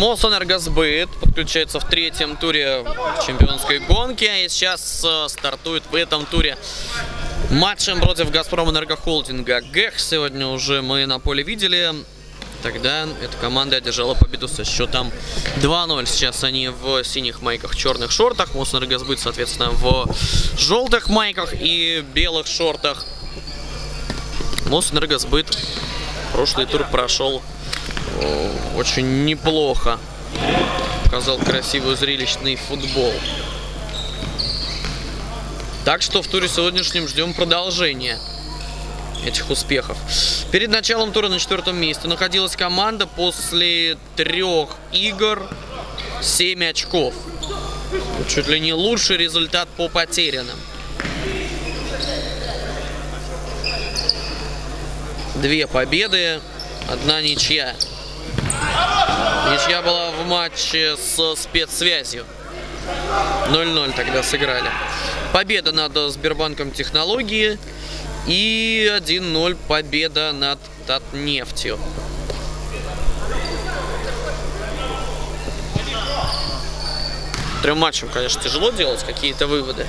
Мосэнергосбыт подключается в третьем туре чемпионской гонки. И сейчас э, стартует в этом туре матчем против Газпром Энергохолдинга. ГЭХ сегодня уже мы на поле видели. Тогда эта команда одержала победу со счетом 2-0. Сейчас они в синих майках, черных шортах. Мосэнергосбыт, соответственно, в желтых майках и белых шортах. Мосэнергосбыт прошлый тур прошел очень неплохо. Показал красивый зрелищный футбол. Так что в туре сегодняшнем ждем продолжения этих успехов. Перед началом тура на четвертом месте находилась команда после трех игр 7 очков. Чуть ли не лучший результат по потерянным. Две победы, одна ничья. Ничья была в матче с спецсвязью. 0-0 тогда сыграли. Победа над Сбербанком технологии. И 1-0 победа над Татнефтью. Трем матчам, конечно, тяжело делать какие-то выводы.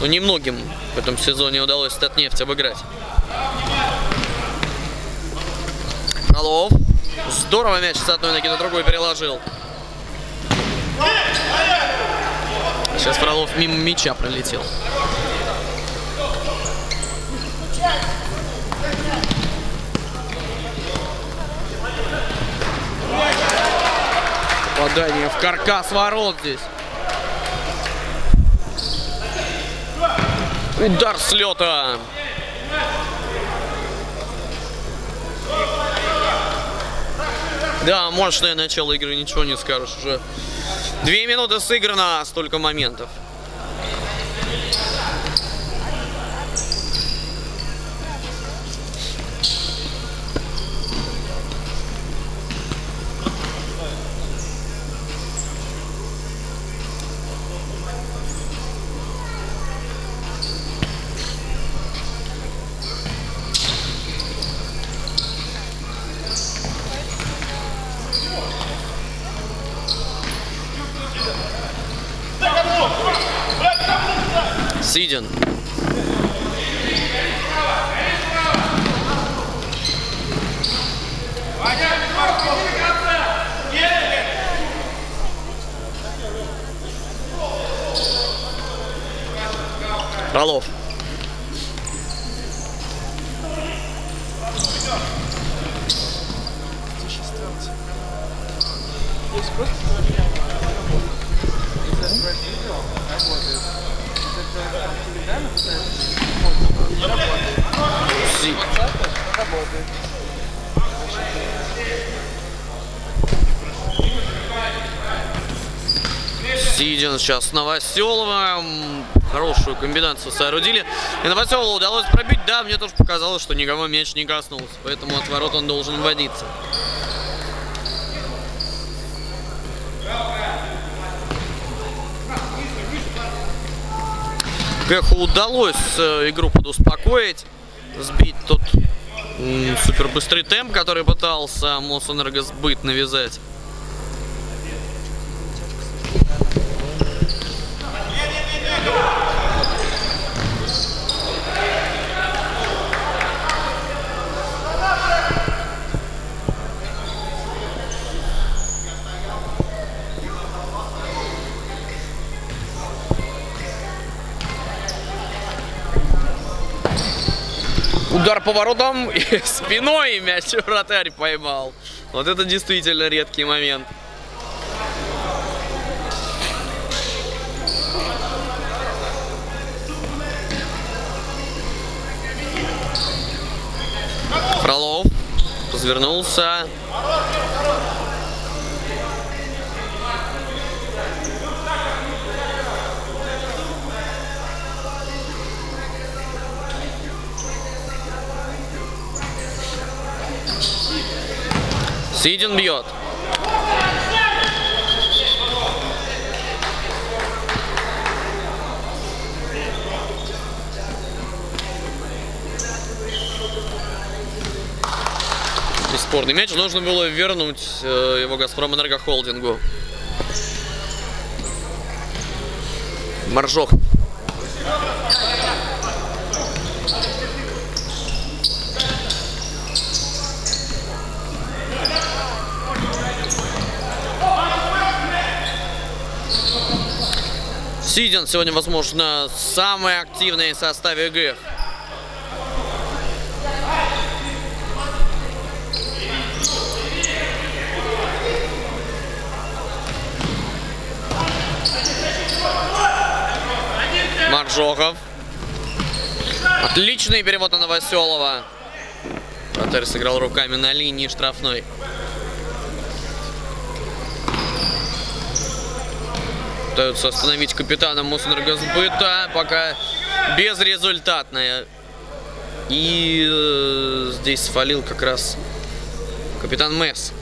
Но немногим в этом сезоне удалось Татнефть обыграть. Фролов. Здорово мяч с одной ноги на другой переложил. Сейчас Фролов мимо мяча пролетел. Попадание в каркас ворот здесь. Удар с лета. Да, мощное начало игры, ничего не скажешь. Уже две минуты сыграно, столько моментов. Сидин. Си- Сидин сейчас с Новоселовым. Хорошую комбинацию соорудили. И Новоселову удалось пробить. Да, мне тоже показалось, что никого мяч не коснулся. Поэтому от ворот он должен вводиться. Кэху удалось э, игру подуспокоить, сбить тот супербыстрый темп, который пытался Мосэнергосбыт навязать. Удар поворотом и спиной мяч вратарь поймал. Вот это действительно редкий момент. Фролов развернулся. Сидин бьет. Спорный мяч. Нужно было вернуть э, его Газпром Энергохолдингу. Маржох. Сидин сегодня, возможно, самый активный в составе ГЭХ. Маржохов. Отличный перевод на Новоселова. Вратарь сыграл руками на линии штрафной. Пытаются остановить капитана Мосэнергосбыта. Пока безрезультатная. И э, здесь свалил как раз капитан Месс.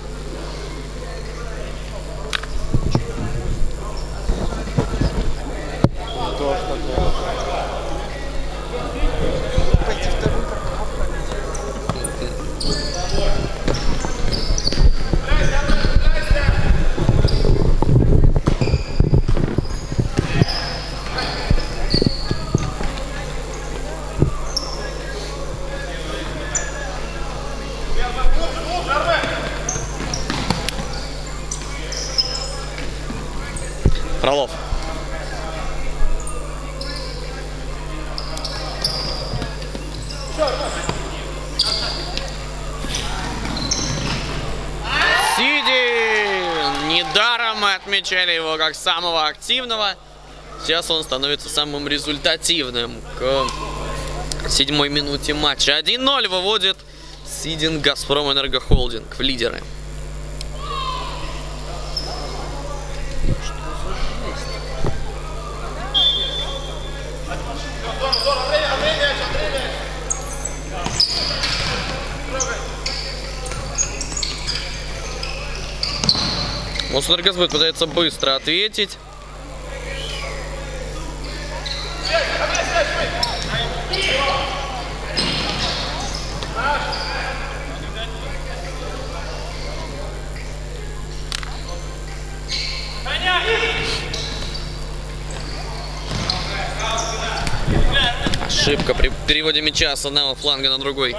Отмечали его как самого активного. Сейчас он становится самым результативным к седьмой минуте матча. 1-0 выводит Сидин Газпром Энергохолдинг в лидеры. Мосэнергосбыт пытается быстро ответить. Ошибка при переводе мяча с одного фланга на другой.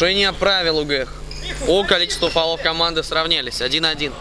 Нарушение правил УГХ. О количеству фолов команды сравнялись. 1-1.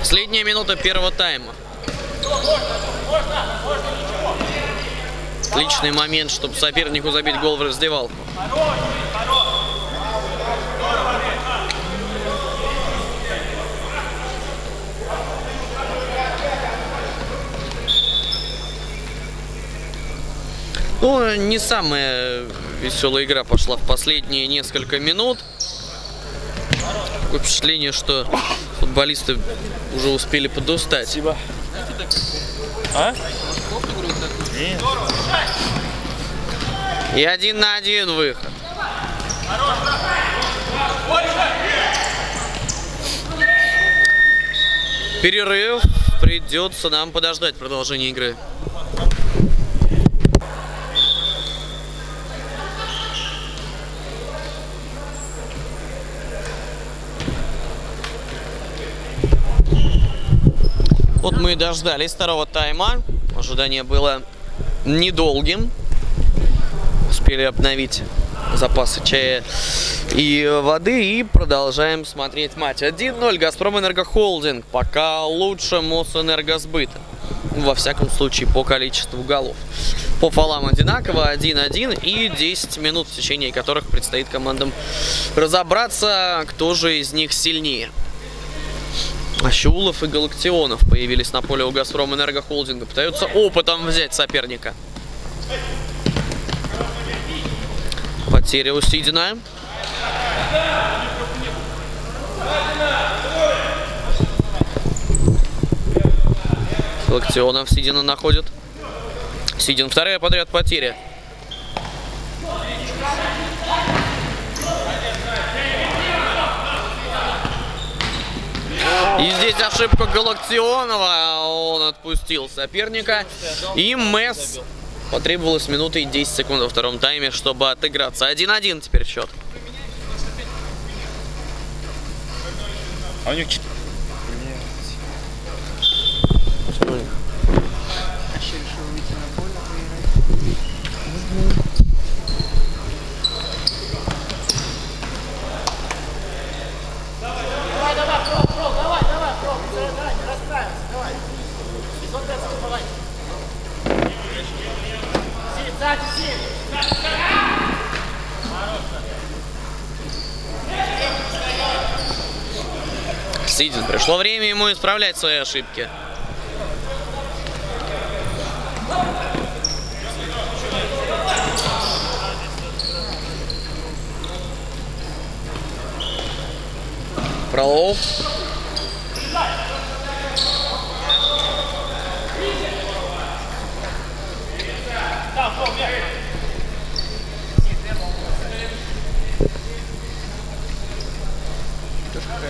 Последняя минута первого тайма. Отличный момент, чтобы сопернику забить гол в раздевалку. Ну, не самая веселая игра пошла в последние несколько минут. Такое впечатление, что футболисты уже успели подустать. Спасибо. А? Нет. И один на один выход. Перерыв. Придется нам подождать продолжение игры. Мы дождались второго тайма. Ожидание было недолгим. Успели обновить запасы чая и воды и продолжаем смотреть матч. 1-0 Газпром Энергохолдинг. Пока лучше Мосэнергосбыта. Во всяком случае по количеству голов. По фалам одинаково 1-1 и 10 минут, в течение которых предстоит командам разобраться, кто же из них сильнее. Ащеулов и Галактионов появились на поле у Газпром Энергохолдинга. Пытаются опытом взять соперника. Потеря у Сидина. Галактионов Сидина находит. Сидин вторая подряд потеря. И здесь ошибка Галактионова. Он отпустил соперника. И Месс потребовалось минуты и 10 секунд во втором тайме, чтобы отыграться. 1-1 теперь счет. А у них Сидин. Пришло время ему исправлять свои ошибки. Фролов.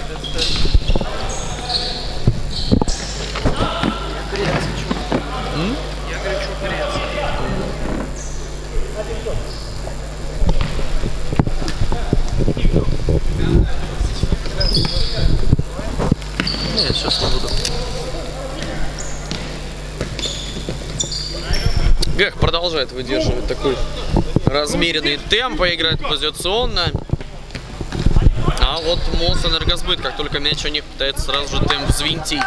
Нет, сейчас не буду. Гэх продолжает выдерживать такой размеренный темп, играет позиционно. Вот Мосэнергосбыт, как только мяч у них пытается сразу же темп взвинтить.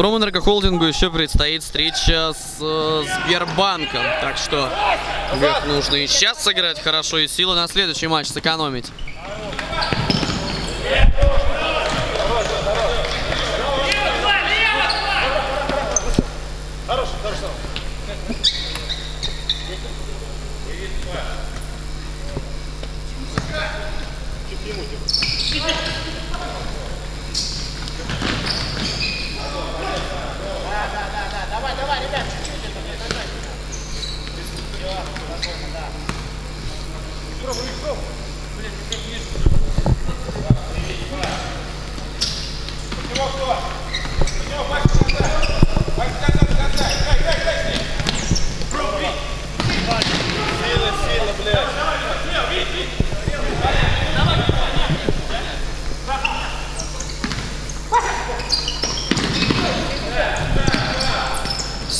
С Промэнергохолдингу еще предстоит встреча с э, Сбербанком. Так что Гэх нужно и сейчас сыграть хорошо, и силы на следующий матч сэкономить.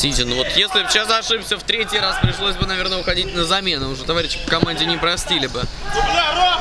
Ситин, вот если бы сейчас ошибся в третий раз, пришлось бы, наверное, уходить на замену. Уже товарищи по команде не простили бы. Бля, Рох,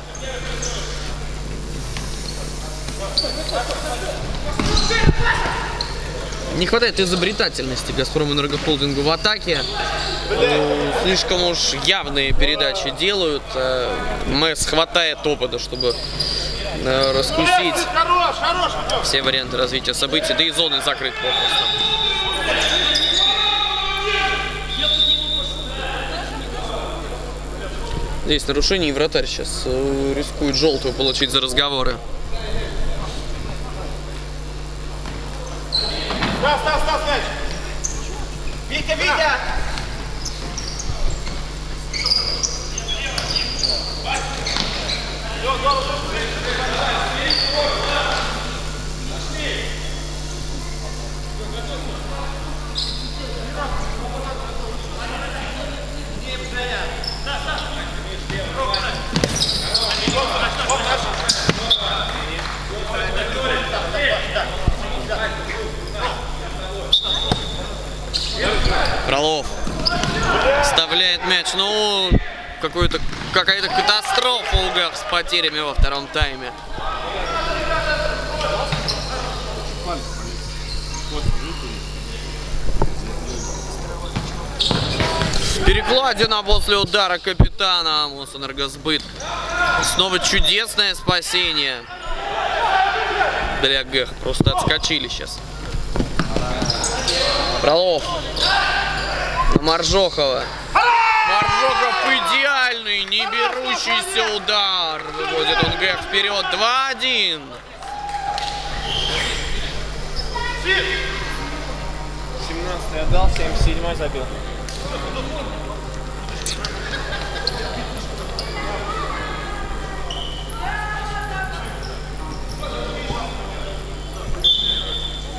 Не хватает изобретательности Газпром Энергохолдингу в атаке. Э, Слишком уж явные передачи делают. Э, МЭС хватает опыта, чтобы э, раскусить все варианты развития событий, да и зоны закрыть попросту. Здесь нарушение, и вратарь сейчас э, рискует желтую получить за разговоры. Стас, Стас, Стас, мяч. Витя, Витя! Фролов вставляет мяч. Ну, какую-то какая-то катастрофа у Гав с потерями во втором тайме. Перекладина после удара капитана Мосэнергосбыт. Снова чудесное спасение для Гэх. Просто отскочили сейчас. Фролов. На Маржохова. Не берущийся удар. Выводит он Гэх вперед. 2-1. отдал, 77 забил.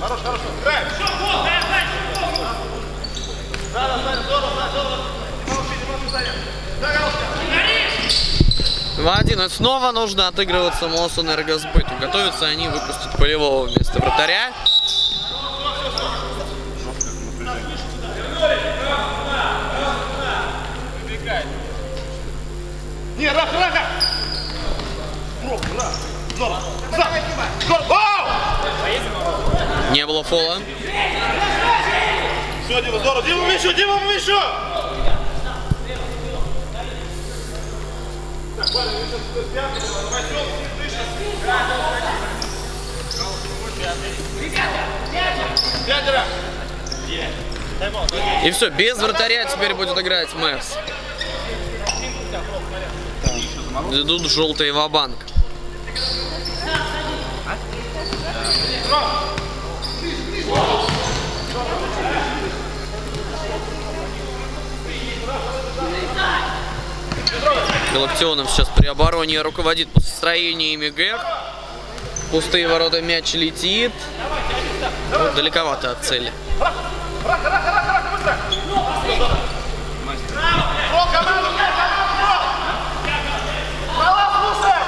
Хорош, хорош. Играй. Да, да, да, здорово, да, здорово. Молчи, не молчи, Саня. Да, Галочка. 2-1. И снова нужно отыгрываться Мосэнергосбыту. Готовятся они выпустить полевого вместо вратаря. Не, рах, рах. Рах! Не было фола. Все, Дима, здорово. Дима, Мишу, Дима, Мишу. И все, без вратаря теперь будет играть Мэвс. Идут желтые ва-банк. Галактионов сейчас при обороне руководит построениями Гэх. Пустые ворота мяч летит. Ну, далековато от цели. Рах, рах, рах, рах, быстро. Рок, команду, мяч, рок. Мала, слушай.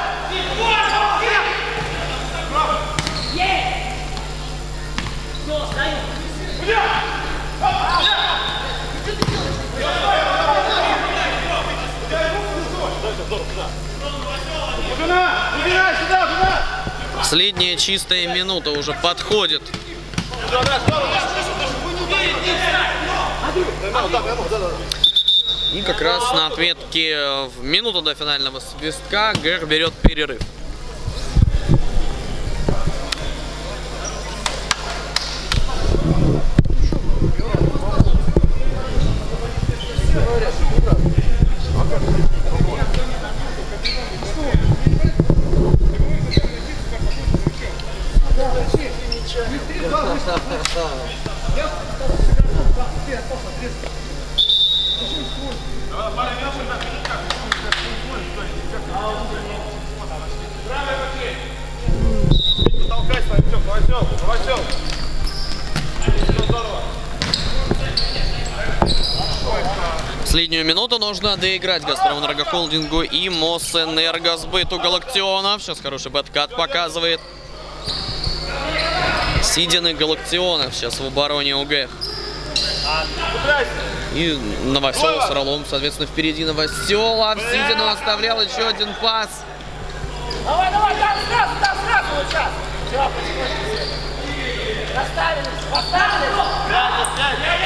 Туда, убирай сюда, туда. Последняя чистая минута уже подходит. И как раз на отметке в минуту до финального свистка Гэр берет перерыв. Последнюю минуту нужно доиграть Газпром Энергохолдингу и Мосэнергосбыту Галактионов. Сейчас хороший бэткат показывает. Сидин и Галактионов сейчас в обороне УГ. И Новосел с Ролом, соответственно, впереди Новосела. Сидину оставлял еще один пас. Давай, давай, там сразу, там сразу вот сейчас.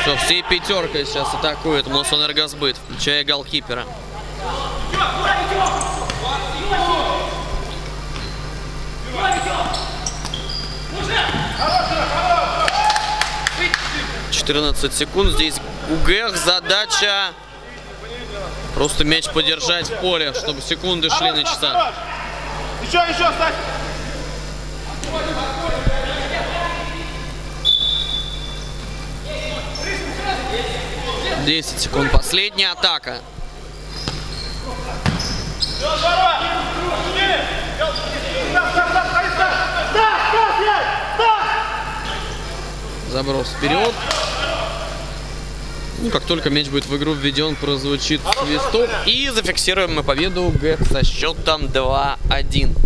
Все, всей пятеркой сейчас атакует Мосэнергосбыт, включая голкипера. Четырнадцать секунд. Здесь у ГЭХ задача просто мяч подержать в поле, чтобы секунды шли на часах. Еще, еще, Стась. 10 секунд. Последняя атака. Заброс вперед. Ну, как только мяч будет в игру введен, прозвучит свисток. И зафиксируем мы победу ГЭК со счетом 2-1.